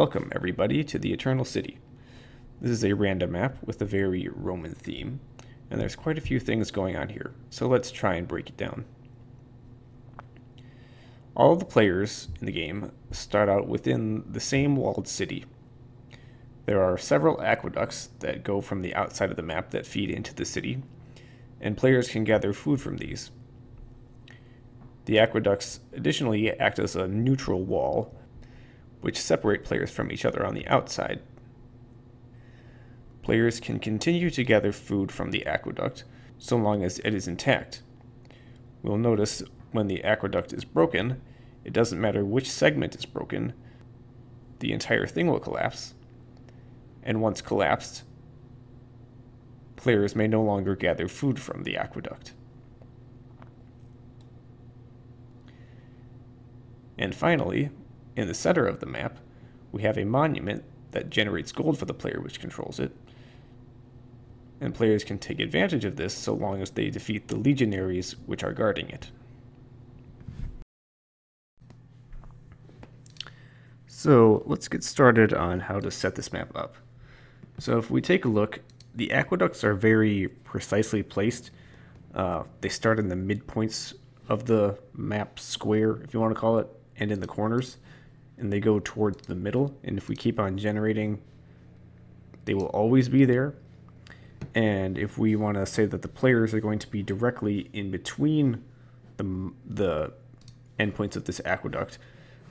Welcome, everybody, to the Eternal City. This is a random map with a very Roman theme, and there's quite a few things going on here, so let's try and break it down. All the players in the game start out within the same walled city. There are several aqueducts that go from the outside of the map that feed into the city, and players can gather food from these. The aqueducts additionally act as a neutral wall, which separate players from each other on the outside. Players can continue to gather food from the aqueduct so long as it is intact. We'll notice when the aqueduct is broken, it doesn't matter which segment is broken, the entire thing will collapse. And once collapsed, players may no longer gather food from the aqueduct. And finally, in the center of the map, we have a monument that generates gold for the player which controls it. And players can take advantage of this so long as they defeat the legionaries which are guarding it. So let's get started on how to set this map up. So if we take a look, the aqueducts are very precisely placed. Uh, they start in the midpoints of the map square, if you want to call it, and in the corners and they go towards the middle. And if we keep on generating, they will always be there. And if we want to say that the players are going to be directly in between the, the endpoints of this aqueduct,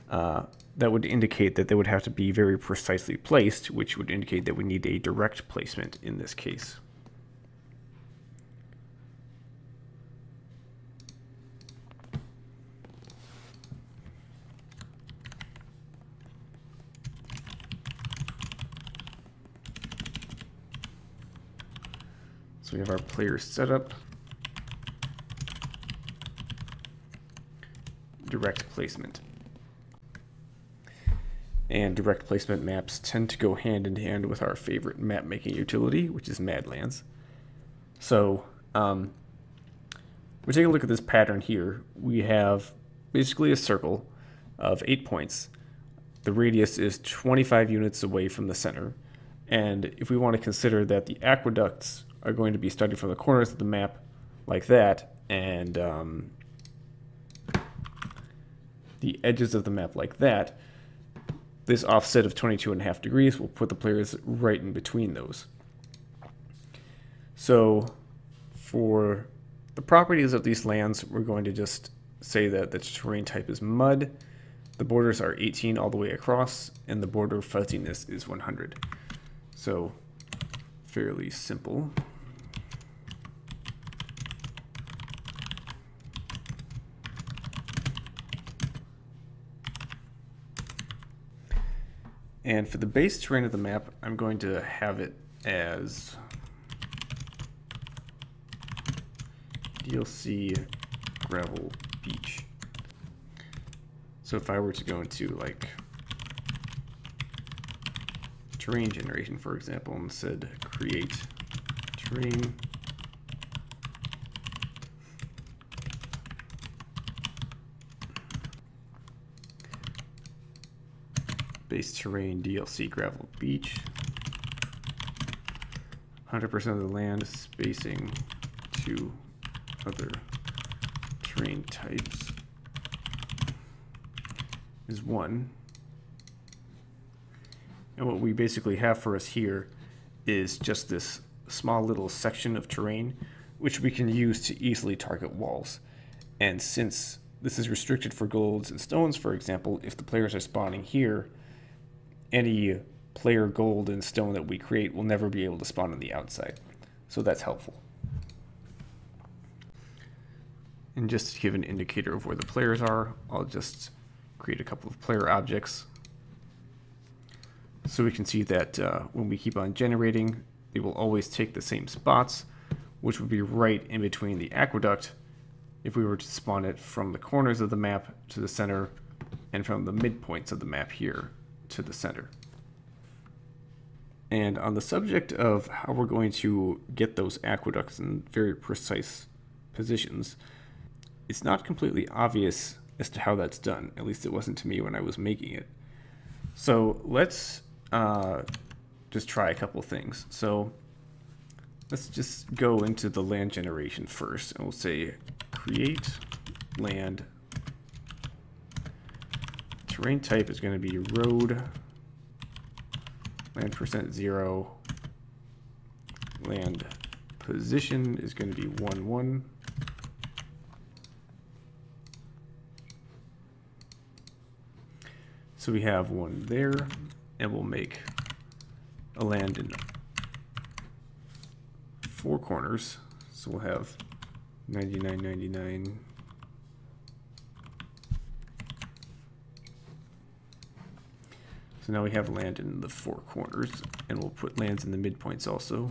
uh, that would indicate that they would have to be very precisely placed, which would indicate that we need a direct placement in this case. So we have our player setup. Direct placement. And direct placement maps tend to go hand in hand with our favorite map making utility, which is MadLands. So, um, we take a look at this pattern here. We have basically a circle of eight points. The radius is 25 units away from the center. And if we want to consider that the aqueducts are going to be starting from the corners of the map like that, and um, the edges of the map like that, this offset of 22 and a half degrees will put the players right in between those. So for the properties of these lands, we're going to just say that the terrain type is mud, the borders are 18 all the way across, and the border fuzziness is 100. So fairly simple. And for the base terrain of the map, I'm going to have it as DLC gravel beach. So if I were to go into like terrain generation, for example, and said create terrain base terrain DLC gravel beach. 100% of the land spacing to other terrain types is one. And what we basically have for us here is just this small little section of terrain which we can use to easily target walls. And since this is restricted for golds and stones, for example, if the players are spawning here, any player gold and stone that we create will never be able to spawn on the outside. So that's helpful. And just to give an indicator of where the players are, I'll just create a couple of player objects. So we can see that uh, when we keep on generating, they will always take the same spots, which would be right in between the aqueduct if we were to spawn it from the corners of the map to the center and from the midpoints of the map here to the center. And on the subject of how we're going to get those aqueducts in very precise positions, it's not completely obvious as to how that's done. At least it wasn't to me when I was making it. So let's uh, just try a couple things. So let's just go into the land generation first and we'll say create land. Terrain type is going to be road, land percent zero, land position is going to be 1, 1. So we have one there, and we'll make a land in four corners. So we'll have 99, 99. So now we have land in the four corners, and we'll put lands in the midpoints also.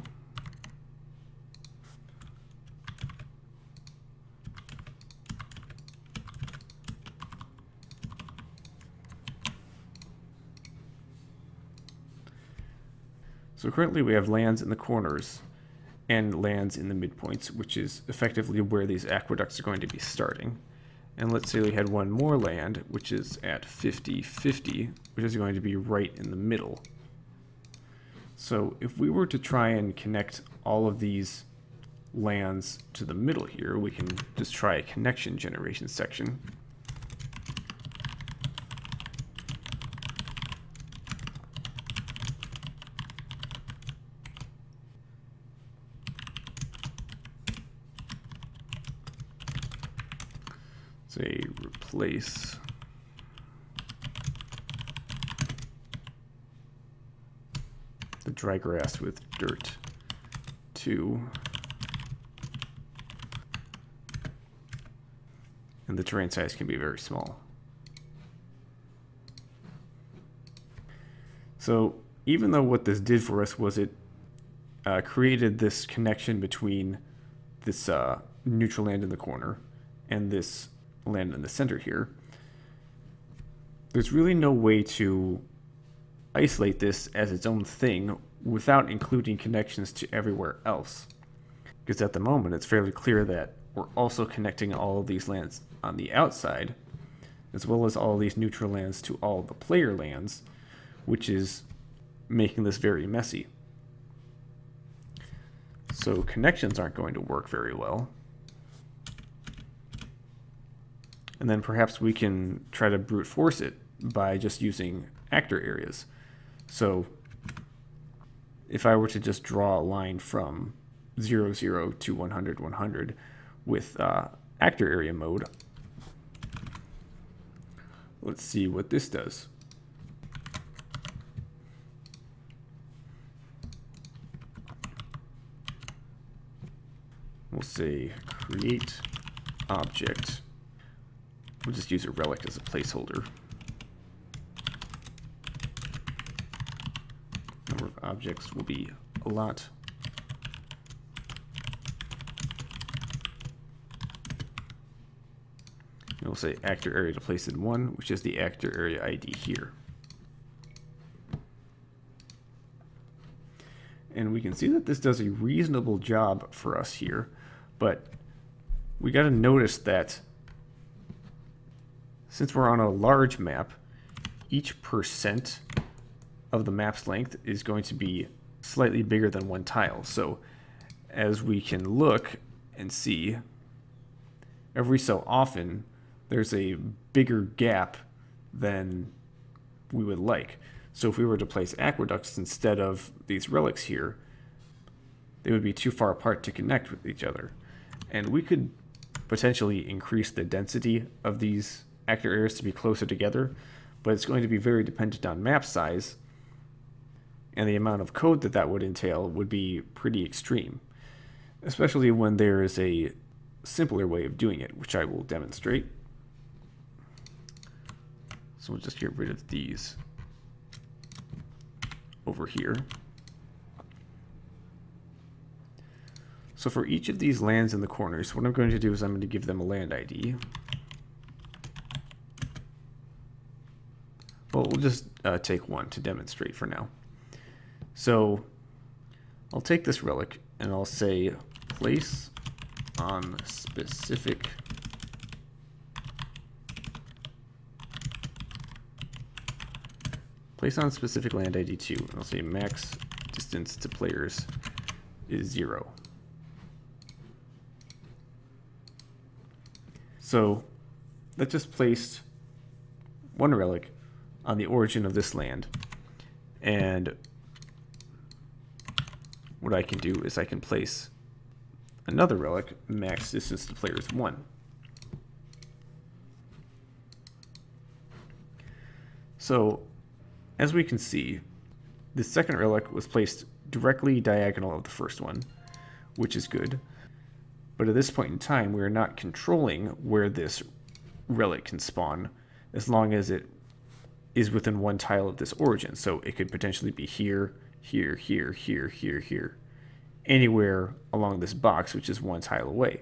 So currently we have lands in the corners and lands in the midpoints, which is effectively where these aqueducts are going to be starting. And let's say we had one more land, which is at 50-50, which is going to be right in the middle. So if we were to try and connect all of these lands to the middle here, we can just try a connection generation section. Say replace the dry grass with dirt 2 and the terrain size can be very small. So even though what this did for us was it uh, created this connection between this uh, neutral land in the corner and this land in the center here, there's really no way to isolate this as its own thing without including connections to everywhere else. Because at the moment, it's fairly clear that we're also connecting all of these lands on the outside, as well as all these neutral lands to all the player lands, which is making this very messy. So connections aren't going to work very well. And then perhaps we can try to brute force it by just using actor areas. So if I were to just draw a line from 0, 0 to 100, 100 with uh, actor area mode, let's see what this does. We'll say create object We'll just use a relic as a placeholder. Number of objects will be a lot. And we'll say actor area to place in one, which is the actor area ID here. And we can see that this does a reasonable job for us here, but we got to notice that since we're on a large map, each percent of the map's length is going to be slightly bigger than one tile. So as we can look and see, every so often there's a bigger gap than we would like. So if we were to place aqueducts instead of these relics here, they would be too far apart to connect with each other. And we could potentially increase the density of these actor areas to be closer together, but it's going to be very dependent on map size, and the amount of code that that would entail would be pretty extreme, especially when there is a simpler way of doing it, which I will demonstrate. So we'll just get rid of these over here. So for each of these lands in the corners, what I'm going to do is I'm going to give them a land ID. Well, we'll just uh, take one to demonstrate for now. So I'll take this relic and I'll say place on specific place on specific land ID 2, and I'll say max distance to players is 0. So that just placed one relic on the origin of this land. And what I can do is I can place another relic, max distance to players 1. So, as we can see, the second relic was placed directly diagonal of the first one, which is good. But at this point in time, we are not controlling where this relic can spawn, as long as it is within one tile of this origin. So it could potentially be here, here, here, here, here, here, anywhere along this box, which is one tile away.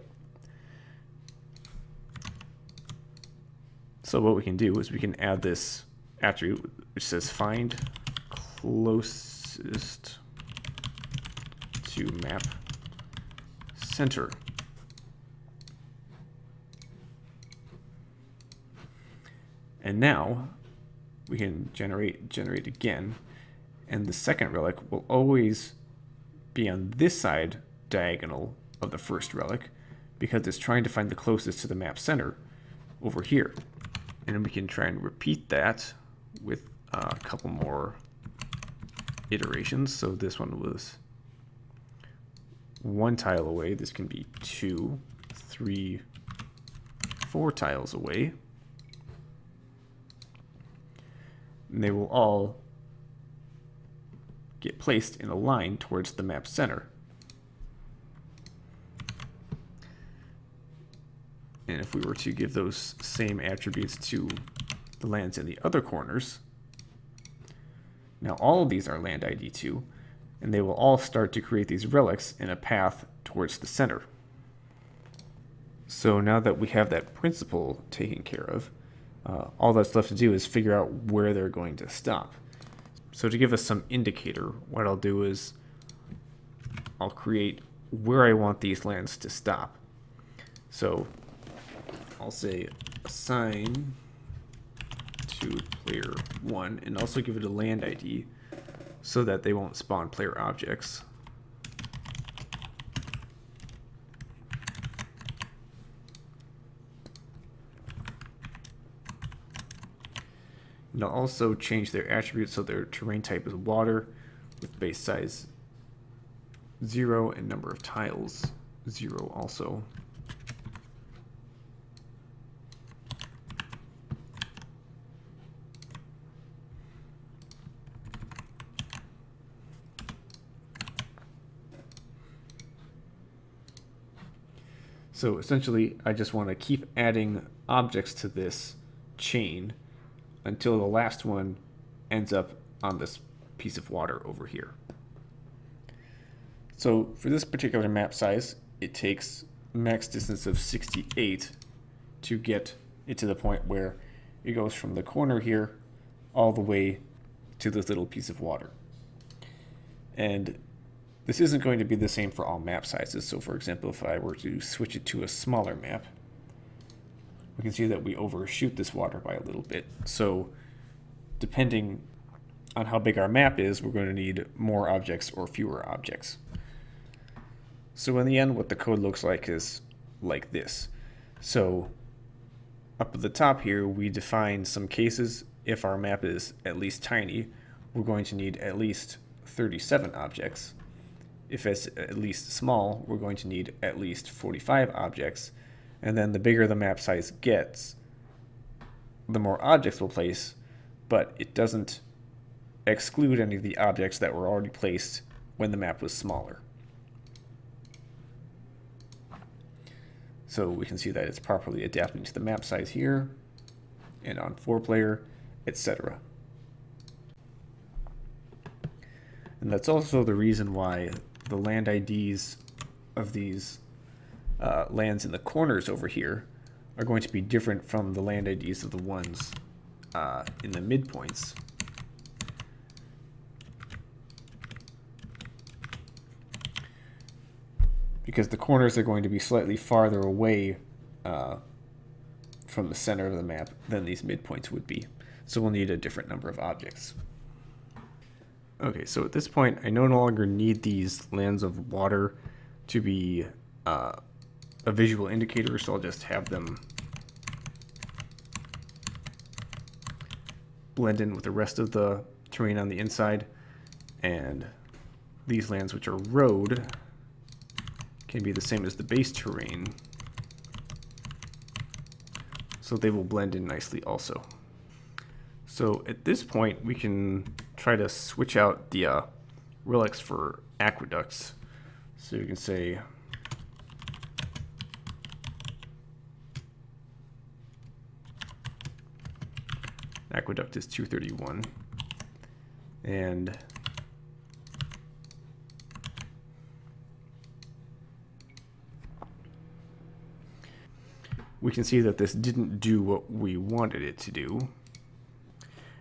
So what we can do is we can add this attribute which says find closest to map center. And now we can generate generate again and the second relic will always be on this side diagonal of the first relic because it's trying to find the closest to the map center over here. And we can try and repeat that with a couple more iterations. So this one was one tile away. This can be two, three, four tiles away. And they will all get placed in a line towards the map center. And if we were to give those same attributes to the lands in the other corners, now all of these are land ID 2, and they will all start to create these relics in a path towards the center. So now that we have that principle taken care of, uh, all that's left to do is figure out where they're going to stop. So to give us some indicator, what I'll do is I'll create where I want these lands to stop. So I'll say assign to player 1 and also give it a land ID so that they won't spawn player objects. And I'll also change their attributes so their terrain type is water with base size 0 and number of tiles 0 also. So essentially, I just want to keep adding objects to this chain until the last one ends up on this piece of water over here. So for this particular map size, it takes max distance of 68 to get it to the point where it goes from the corner here all the way to this little piece of water. And this isn't going to be the same for all map sizes. So for example, if I were to switch it to a smaller map, we can see that we overshoot this water by a little bit. So depending on how big our map is, we're going to need more objects or fewer objects. So in the end, what the code looks like is like this. So up at the top here, we define some cases. If our map is at least tiny, we're going to need at least 37 objects if it's at least small, we're going to need at least 45 objects. And then the bigger the map size gets, the more objects we'll place, but it doesn't exclude any of the objects that were already placed when the map was smaller. So we can see that it's properly adapting to the map size here, and on 4-player, etc. And that's also the reason why the land IDs of these uh, lands in the corners over here are going to be different from the land IDs of the ones uh, in the midpoints. Because the corners are going to be slightly farther away uh, from the center of the map than these midpoints would be. So we'll need a different number of objects. Okay, so at this point, I no longer need these lands of water to be uh, a visual indicator, so I'll just have them blend in with the rest of the terrain on the inside. And these lands, which are road, can be the same as the base terrain. So they will blend in nicely also. So at this point, we can try to switch out the uh, relics for aqueducts. So you can say aqueduct is 231 and we can see that this didn't do what we wanted it to do.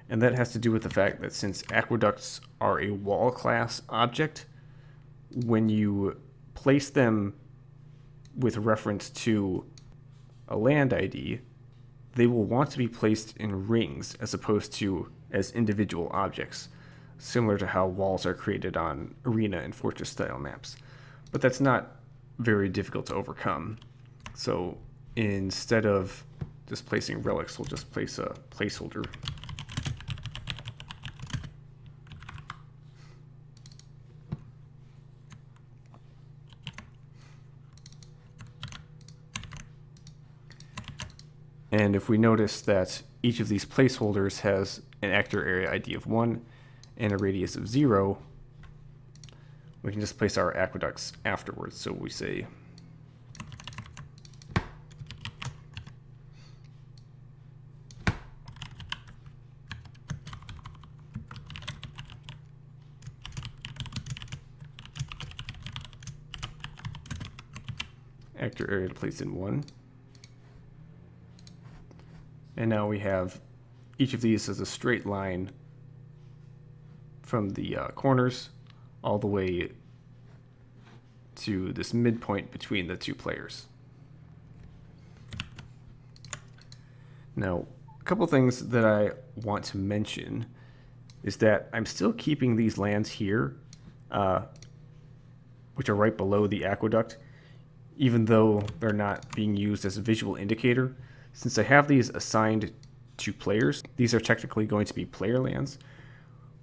And that has to do with the fact that since aqueducts are a wall class object, when you place them with reference to a land ID, they will want to be placed in rings as opposed to as individual objects, similar to how walls are created on arena and fortress style maps. But that's not very difficult to overcome. So instead of just placing relics, we'll just place a placeholder. And if we notice that each of these placeholders has an actor area ID of 1 and a radius of 0, we can just place our aqueducts afterwards. So we say actor area to place in one. And now we have each of these as a straight line from the uh, corners all the way to this midpoint between the two players. Now, a couple things that I want to mention is that I'm still keeping these lands here, uh, which are right below the aqueduct, even though they're not being used as a visual indicator. Since I have these assigned to players, these are technically going to be player lands,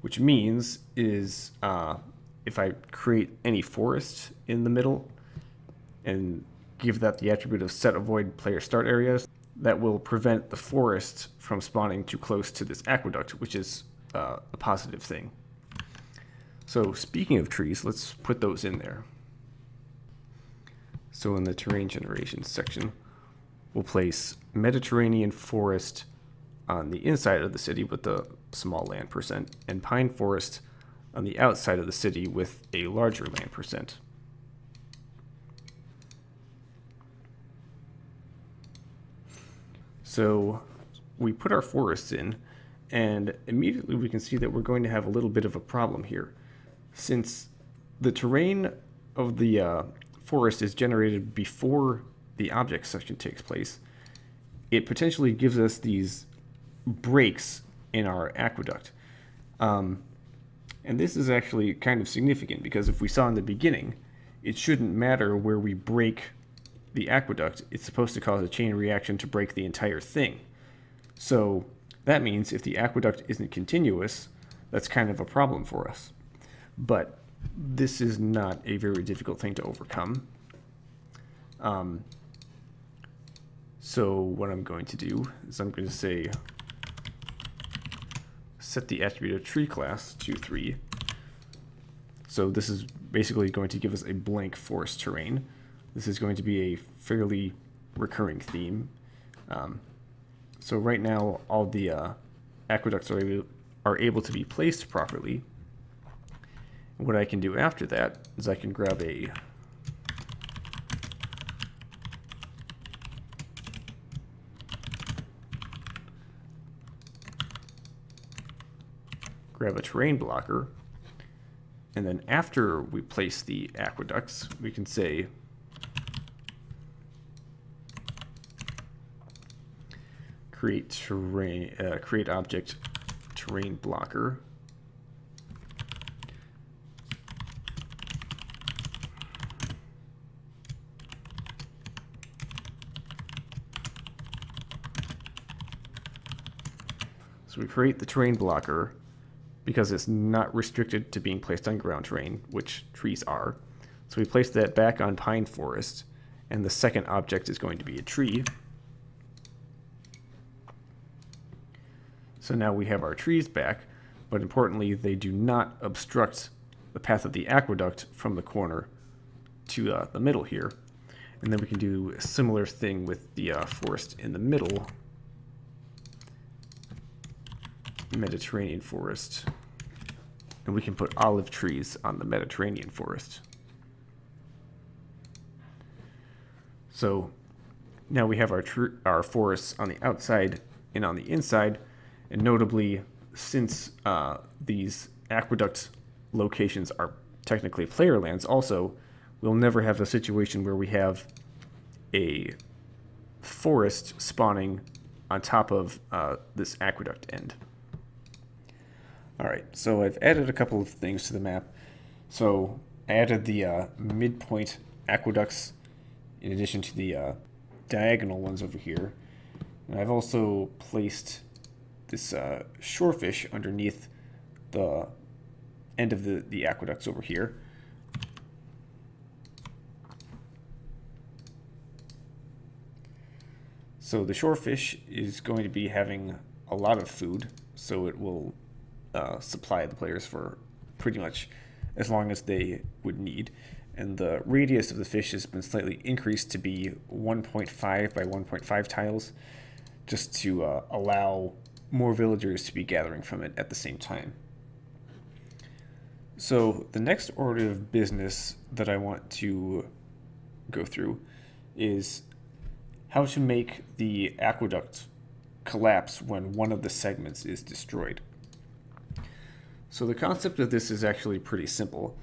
which means is uh, if I create any forest in the middle and give that the attribute of set avoid player start areas, that will prevent the forest from spawning too close to this aqueduct, which is uh, a positive thing. So speaking of trees, let's put those in there. So in the terrain generation section, we'll place Mediterranean forest on the inside of the city with a small land percent and pine forest on the outside of the city with a larger land percent. So we put our forests in and immediately we can see that we're going to have a little bit of a problem here. Since the terrain of the uh, forest is generated before the object section takes place, it potentially gives us these breaks in our aqueduct. Um, and this is actually kind of significant because if we saw in the beginning, it shouldn't matter where we break the aqueduct. It's supposed to cause a chain reaction to break the entire thing. So that means if the aqueduct isn't continuous, that's kind of a problem for us. But this is not a very difficult thing to overcome. Um, so what I'm going to do is I'm going to say set the attribute of tree class to 3. So this is basically going to give us a blank forest terrain. This is going to be a fairly recurring theme. Um, so right now all the uh, aqueducts are able, are able to be placed properly what I can do after that is I can grab a grab a terrain blocker. And then after we place the aqueducts, we can say create terrain, uh, create object terrain blocker. So we create the terrain blocker because it's not restricted to being placed on ground terrain, which trees are. So we place that back on pine forest, and the second object is going to be a tree. So now we have our trees back, but importantly, they do not obstruct the path of the aqueduct from the corner to uh, the middle here. And then we can do a similar thing with the uh, forest in the middle. Mediterranean forest. And we can put olive trees on the Mediterranean forest. So now we have our, our forests on the outside and on the inside, and notably, since uh, these aqueduct locations are technically player lands, also, we'll never have a situation where we have a forest spawning on top of uh, this aqueduct end. Alright, so I've added a couple of things to the map. So I added the uh, midpoint aqueducts in addition to the uh, diagonal ones over here. And I've also placed this uh, shorefish underneath the end of the, the aqueducts over here. So the shorefish is going to be having a lot of food, so it will uh, supply the players for pretty much as long as they would need. And the radius of the fish has been slightly increased to be 1.5 by 1.5 tiles, just to uh, allow more villagers to be gathering from it at the same time. So the next order of business that I want to go through is how to make the aqueduct collapse when one of the segments is destroyed. So the concept of this is actually pretty simple.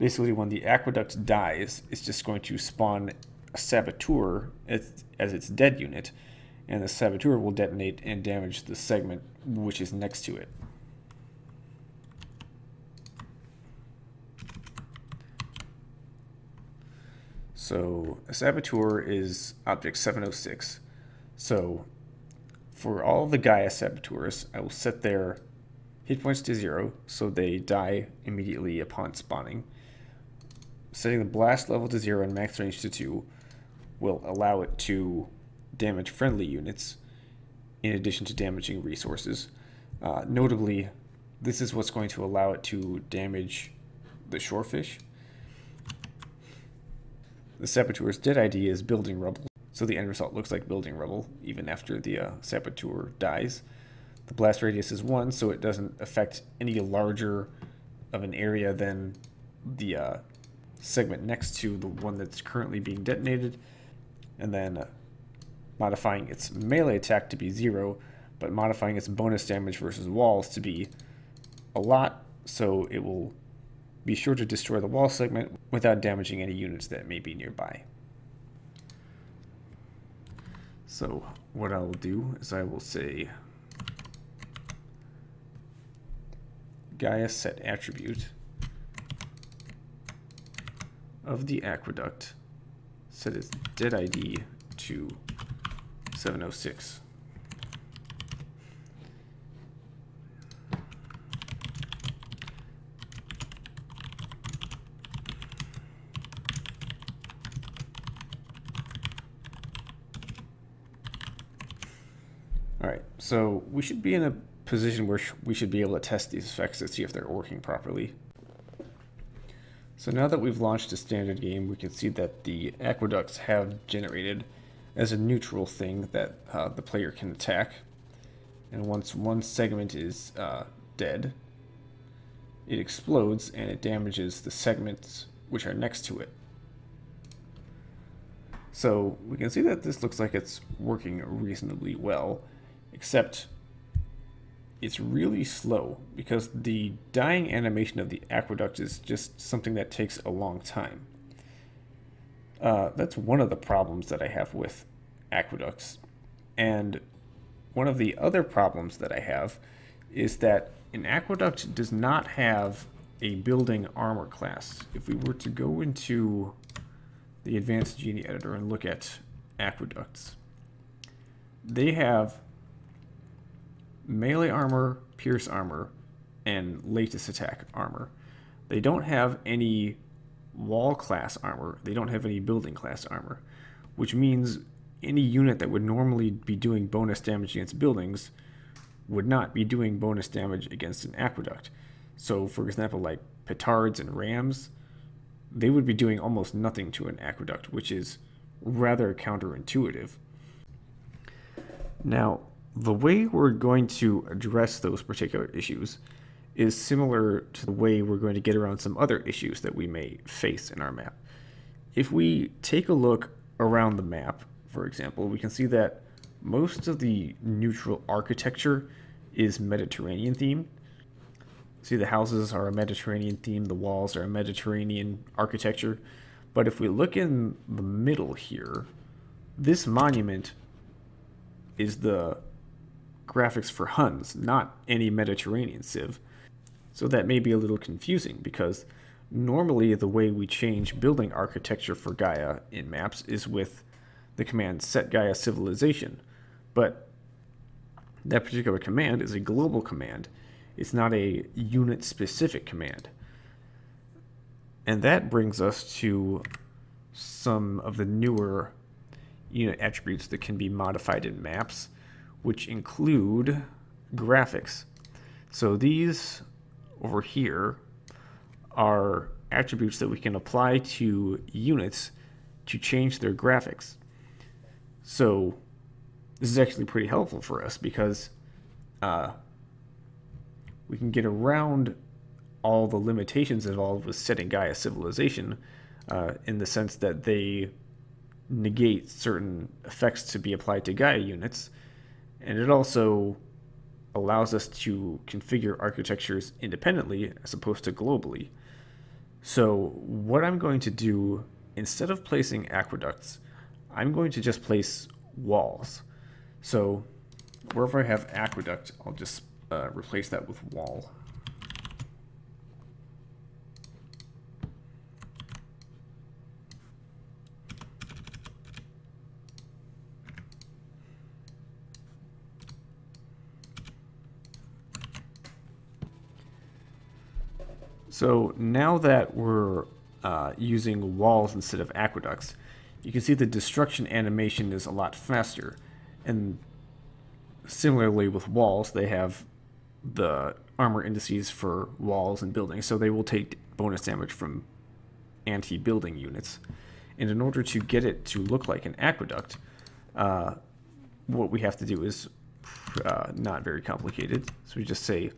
Basically, when the aqueduct dies, it's just going to spawn a saboteur as, as its dead unit, and the saboteur will detonate and damage the segment which is next to it. So a saboteur is object 706. So for all the Gaia saboteurs, I will set their hit points to zero, so they die immediately upon spawning. Setting the blast level to zero and max range to two will allow it to damage friendly units in addition to damaging resources. Uh, notably, this is what's going to allow it to damage the shorefish. The saboteur's dead ID is building rubble, so the end result looks like building rubble even after the uh, saboteur dies. The blast radius is 1, so it doesn't affect any larger of an area than the uh, segment next to the one that's currently being detonated. And then uh, modifying its melee attack to be 0, but modifying its bonus damage versus walls to be a lot, so it will be sure to destroy the wall segment without damaging any units that may be nearby. So what I'll do is I will say Gaia set attribute of the aqueduct set its dead ID to 706. All right, so we should be in a position where we should be able to test these effects to see if they're working properly. So now that we've launched a standard game, we can see that the aqueducts have generated as a neutral thing that uh, the player can attack. And once one segment is uh, dead, it explodes and it damages the segments which are next to it. So we can see that this looks like it's working reasonably well, except it's really slow because the dying animation of the aqueduct is just something that takes a long time. Uh, that's one of the problems that I have with aqueducts. And one of the other problems that I have is that an aqueduct does not have a building armor class. If we were to go into the advanced genie editor and look at aqueducts, they have melee armor, pierce armor, and latest attack armor. They don't have any wall class armor. They don't have any building class armor, which means any unit that would normally be doing bonus damage against buildings would not be doing bonus damage against an aqueduct. So, for example, like petards and rams, they would be doing almost nothing to an aqueduct, which is rather counterintuitive. Now, the way we're going to address those particular issues is similar to the way we're going to get around some other issues that we may face in our map. If we take a look around the map, for example, we can see that most of the neutral architecture is Mediterranean themed. See, the houses are a Mediterranean theme, the walls are a Mediterranean architecture. But if we look in the middle here, this monument is the graphics for Huns, not any Mediterranean civ. So that may be a little confusing because normally the way we change building architecture for Gaia in maps is with the command set Gaia civilization. But that particular command is a global command. It's not a unit specific command. And that brings us to some of the newer unit attributes that can be modified in maps, which include graphics. So these over here are attributes that we can apply to units to change their graphics. So this is actually pretty helpful for us because uh, we can get around all the limitations involved with setting Gaia civilization uh, in the sense that they negate certain effects to be applied to Gaia units, and it also allows us to configure architectures independently as opposed to globally. So what I'm going to do, instead of placing aqueducts, I'm going to just place walls. So wherever I have aqueduct, I'll just uh, replace that with wall. So now that we're uh, using walls instead of aqueducts, you can see the destruction animation is a lot faster. And similarly with walls, they have the armor indices for walls and buildings, so they will take bonus damage from anti-building units. And in order to get it to look like an aqueduct, uh, what we have to do is uh, not very complicated. So we just say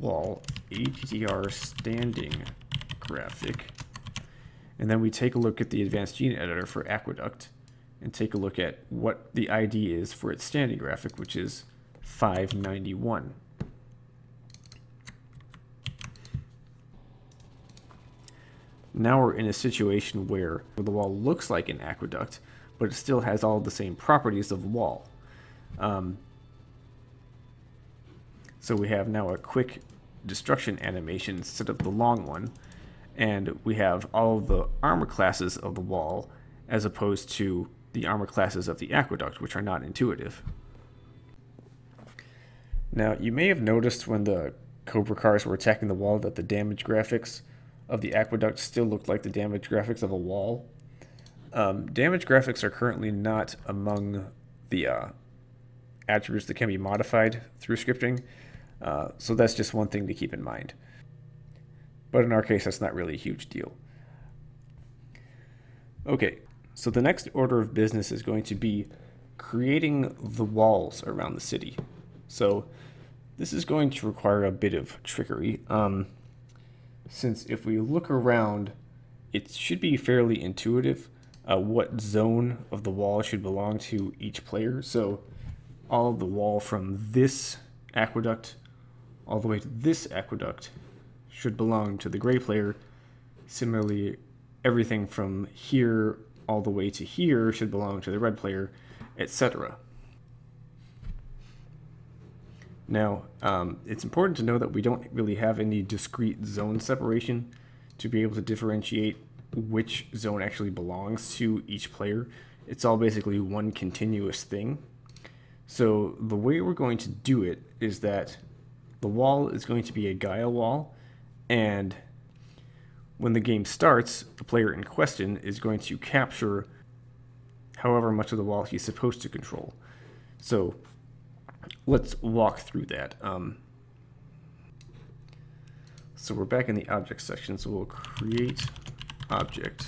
wall attr standing graphic. And then we take a look at the advanced genie editor for aqueduct and take a look at what the ID is for its standing graphic, which is 591. Now we're in a situation where the wall looks like an aqueduct, but it still has all the same properties of a wall. Um, so we have now a quick destruction animation instead of the long one. And we have all the armor classes of the wall as opposed to the armor classes of the aqueduct, which are not intuitive. Now, you may have noticed when the Cobra cars were attacking the wall that the damage graphics of the aqueduct still looked like the damage graphics of a wall. Um, damage graphics are currently not among the uh, attributes that can be modified through scripting. Uh, so that's just one thing to keep in mind. But in our case, that's not really a huge deal. Okay, so the next order of business is going to be creating the walls around the city. So this is going to require a bit of trickery. Um, since if we look around, it should be fairly intuitive uh, what zone of the wall should belong to each player. So all of the wall from this aqueduct all the way to this aqueduct should belong to the gray player. Similarly, everything from here all the way to here should belong to the red player, etc. Now, um, it's important to know that we don't really have any discrete zone separation to be able to differentiate which zone actually belongs to each player. It's all basically one continuous thing. So the way we're going to do it is that the wall is going to be a Gaia wall, and when the game starts, the player in question is going to capture however much of the wall he's supposed to control. So let's walk through that. Um, so we're back in the object section, so we'll create object.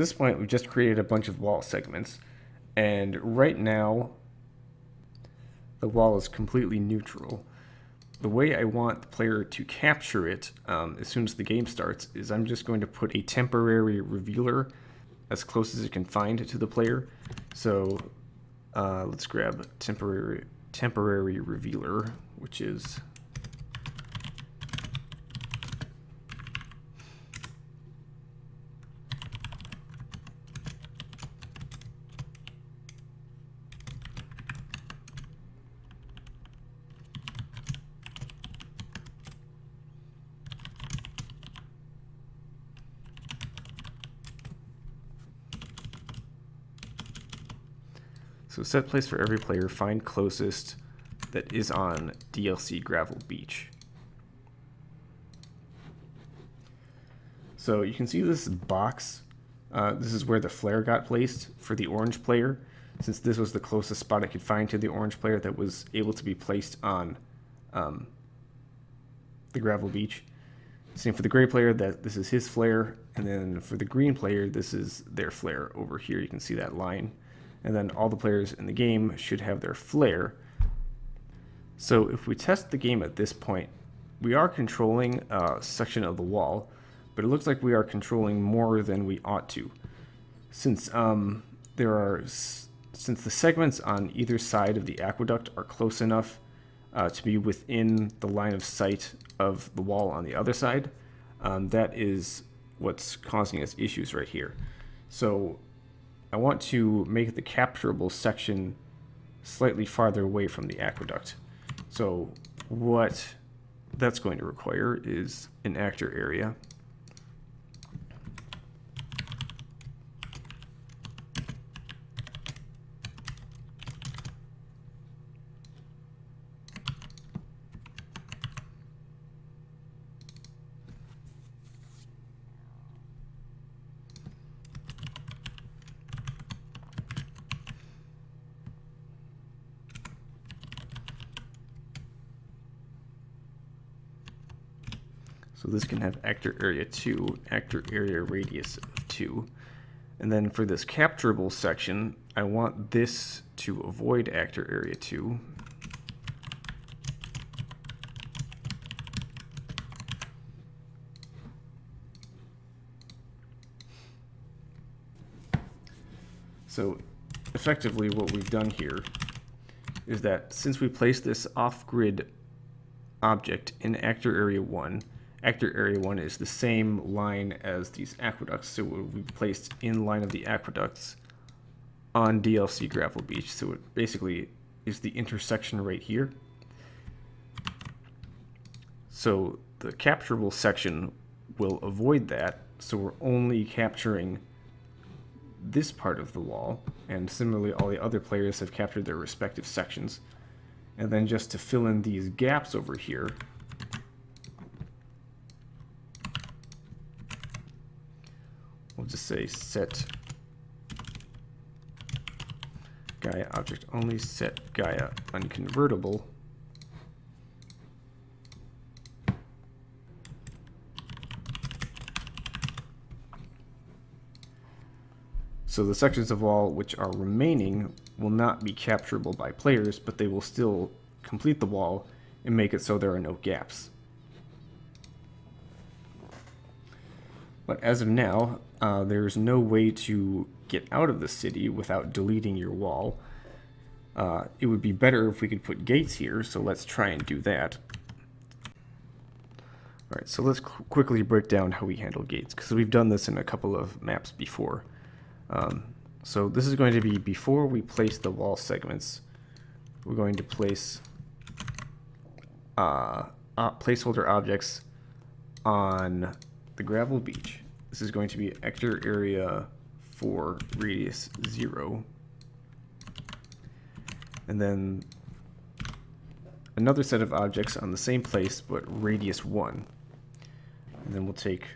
This point, we've just created a bunch of wall segments. And right now, the wall is completely neutral. The way I want the player to capture it um, as soon as the game starts is I'm just going to put a temporary revealer as close as it can find to the player. So uh, let's grab temporary temporary revealer, which is So set place for every player, find closest that is on DLC Gravel Beach. So you can see this box. Uh, this is where the flare got placed for the orange player, since this was the closest spot I could find to the orange player that was able to be placed on um, the gravel beach. Same for the gray player, that this is his flare, and then for the green player, this is their flare over here. You can see that line and then all the players in the game should have their flare. So if we test the game at this point, we are controlling a section of the wall, but it looks like we are controlling more than we ought to. Since um, there are, since the segments on either side of the aqueduct are close enough uh, to be within the line of sight of the wall on the other side, um, that is what's causing us issues right here. So I want to make the capturable section slightly farther away from the aqueduct. So what that's going to require is an actor area. So this have actor area 2, actor area radius of 2. And then for this capturable section, I want this to avoid actor area 2. So effectively what we've done here is that since we placed this off-grid object in actor area 1, actor area 1 is the same line as these aqueducts, so it will be placed in line of the aqueducts on DLC Gravel Beach. So it basically is the intersection right here. So the capturable section will avoid that, so we're only capturing this part of the wall, and similarly all the other players have captured their respective sections. And then just to fill in these gaps over here, just say set Gaia object only, set Gaia unconvertible. So the sections of wall which are remaining will not be capturable by players, but they will still complete the wall and make it so there are no gaps. But as of now, uh, there's no way to get out of the city without deleting your wall. Uh, it would be better if we could put gates here, so let's try and do that. All right, so let's qu quickly break down how we handle gates, because we've done this in a couple of maps before. Um, so this is going to be before we place the wall segments, we're going to place uh, uh, placeholder objects on the gravel beach. This is going to be actor area 4 radius 0. And then another set of objects on the same place but radius 1. And then we'll take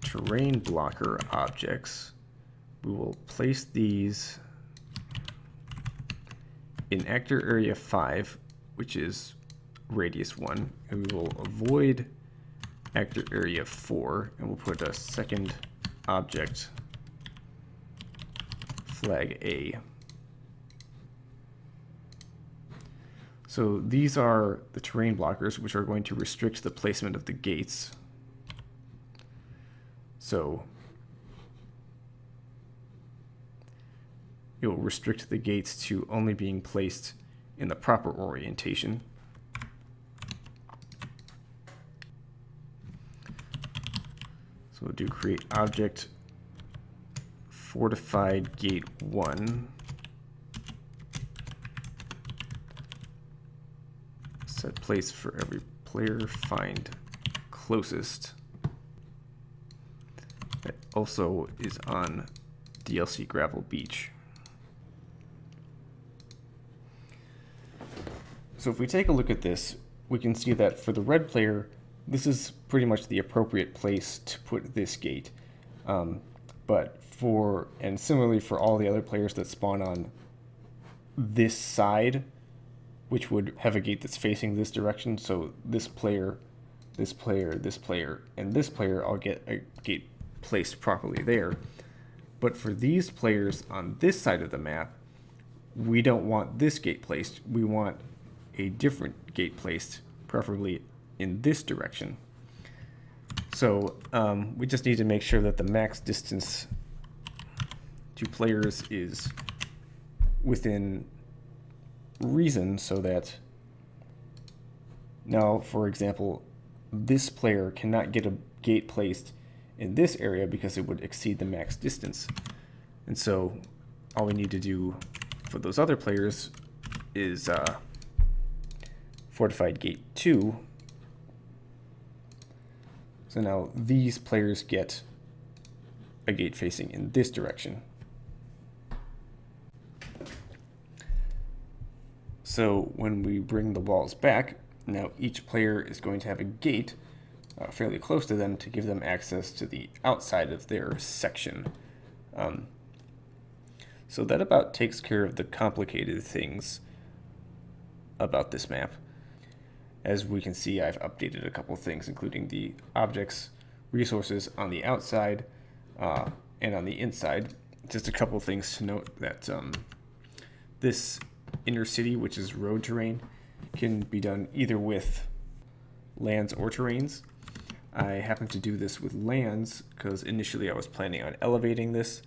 terrain blocker objects. We will place these in actor area 5, which is radius 1, and we will avoid actor area 4, and we'll put a second object flag A. So these are the terrain blockers, which are going to restrict the placement of the gates. So it will restrict the gates to only being placed in the proper orientation. We'll do create object fortified gate 1. Set place for every player, find closest. That also is on DLC Gravel Beach. So if we take a look at this, we can see that for the red player, this is pretty much the appropriate place to put this gate. Um, but for, and similarly for all the other players that spawn on this side, which would have a gate that's facing this direction, so this player, this player, this player, and this player all get a gate placed properly there. But for these players on this side of the map, we don't want this gate placed. We want a different gate placed, preferably in this direction. So um, we just need to make sure that the max distance to players is within reason so that now, for example, this player cannot get a gate placed in this area because it would exceed the max distance. And so all we need to do for those other players is uh, fortified gate 2. So now these players get a gate facing in this direction. So when we bring the walls back, now each player is going to have a gate uh, fairly close to them to give them access to the outside of their section. Um, so that about takes care of the complicated things about this map. As we can see, I've updated a couple things, including the objects, resources on the outside uh, and on the inside. Just a couple things to note that um, this inner city, which is road terrain, can be done either with lands or terrains. I happen to do this with lands because initially I was planning on elevating this.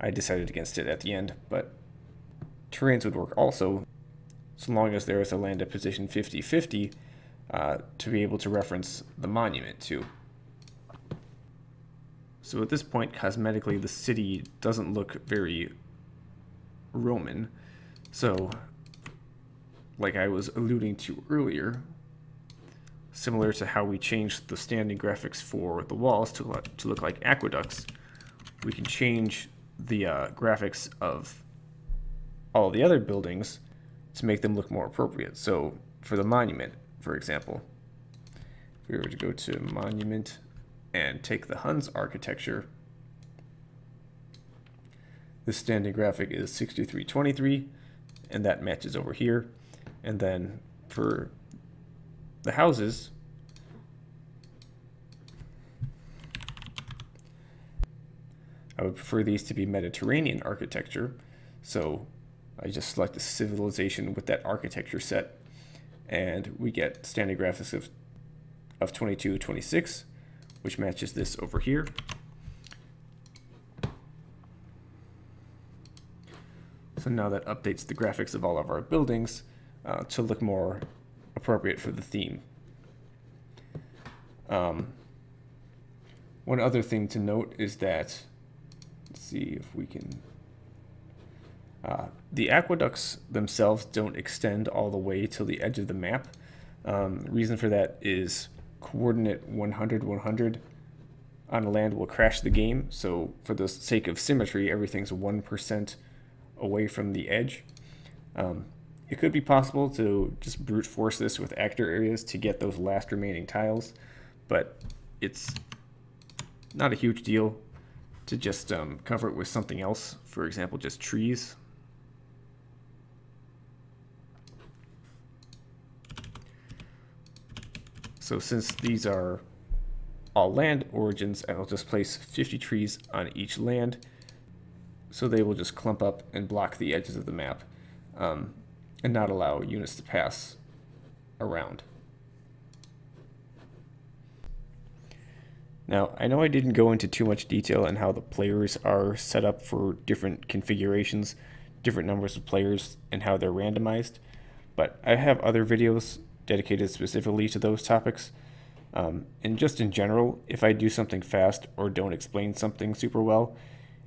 I decided against it at the end, but terrains would work also so long as there is a land at position 50-50 uh, to be able to reference the monument to. So at this point, cosmetically, the city doesn't look very Roman. So, like I was alluding to earlier, similar to how we changed the standing graphics for the walls to look, to look like aqueducts, we can change the uh, graphics of all the other buildings to make them look more appropriate. So for the monument, for example, if we were to go to monument and take the Huns architecture, the standing graphic is 6323, and that matches over here. And then for the houses, I would prefer these to be Mediterranean architecture. So I just select a civilization with that architecture set and we get standard graphics of, of 2226 which matches this over here. So now that updates the graphics of all of our buildings uh, to look more appropriate for the theme. Um, one other thing to note is that, let's see if we can, uh, the aqueducts themselves don't extend all the way to the edge of the map. Um, the reason for that is coordinate 100 100 on land will crash the game. So for the sake of symmetry, everything's 1% away from the edge. Um, it could be possible to just brute force this with actor areas to get those last remaining tiles, but it's not a huge deal to just um, cover it with something else. For example, just trees. So since these are all land origins, I'll just place 50 trees on each land so they will just clump up and block the edges of the map um, and not allow units to pass around. Now, I know I didn't go into too much detail on how the players are set up for different configurations, different numbers of players, and how they're randomized, but I have other videos dedicated specifically to those topics. Um, and just in general, if I do something fast or don't explain something super well,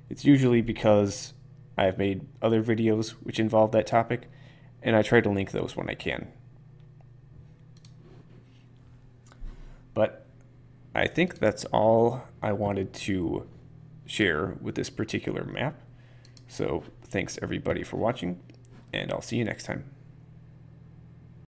it's usually because I have made other videos which involve that topic, and I try to link those when I can. But I think that's all I wanted to share with this particular map. So thanks everybody for watching, and I'll see you next time.